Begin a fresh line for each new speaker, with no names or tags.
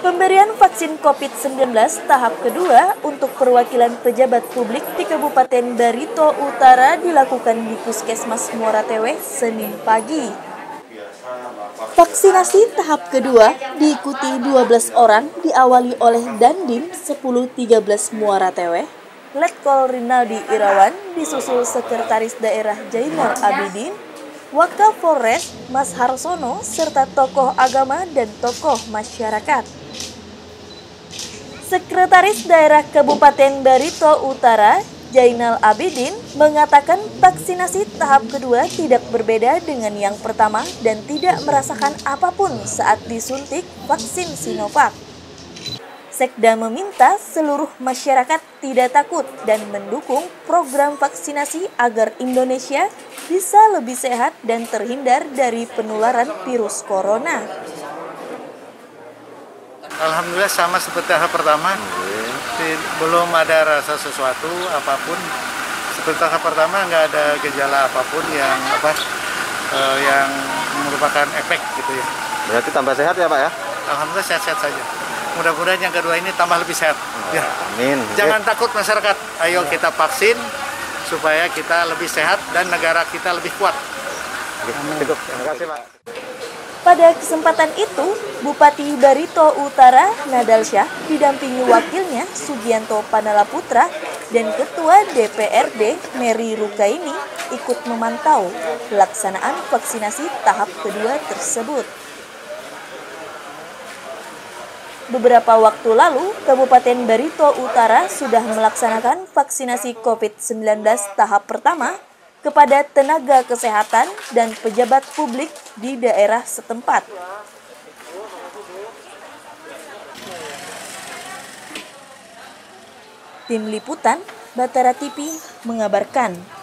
Pemberian vaksin COVID-19 tahap kedua untuk perwakilan pejabat publik di Kabupaten Barito Utara dilakukan di Puskesmas Muara Tewe Senin pagi. Vaksinasi tahap kedua diikuti 12 orang diawali oleh Dandim 1013 Muara Tewe, Letkol Rinaldi Irawan disusul Sekretaris Daerah Jaimur Abidin, Wakapolres Mas Harsono serta tokoh agama dan tokoh masyarakat. Sekretaris Daerah Kabupaten Barito Utara, Jainal Abidin, mengatakan vaksinasi tahap kedua tidak berbeda dengan yang pertama dan tidak merasakan apa pun saat disuntik vaksin Sinovac. Sekda meminta seluruh masyarakat tidak takut dan mendukung program vaksinasi agar Indonesia bisa lebih sehat dan terhindar dari penularan virus corona.
Alhamdulillah sama seperti tahap pertama. Belum ada rasa sesuatu apa pun. Seperti tahap pertama nggak ada gejala apa pun yang apa uh, yang merupakan efek gitu ya.
Berarti tambah sehat ya Pak ya?
Alhamdulillah sehat-sehat saja. Mudah-mudahan yang kedua ini tambah lebih sehat.
Oh,
ya.
Amin.
Jangan takut masyarakat. Ayo kita vaksin supaya kita lebih sehat dan negara kita lebih kuat.
Cukup. Terima kasih Pak.
Pada kesempatan itu, Bupati Barito Utara Nadalsyah didampingi wakilnya Sugianto Panala Putra dan Ketua DPRD Mary Rukaini ikut memantau pelaksanaan vaksinasi tahap kedua tersebut. Beberapa waktu lalu, Kabupaten Barito Utara sudah melaksanakan vaksinasi COVID-19 tahap pertama kepada tenaga kesehatan dan pejabat publik di daerah setempat. Tim Liputan Batara TV mengabarkan.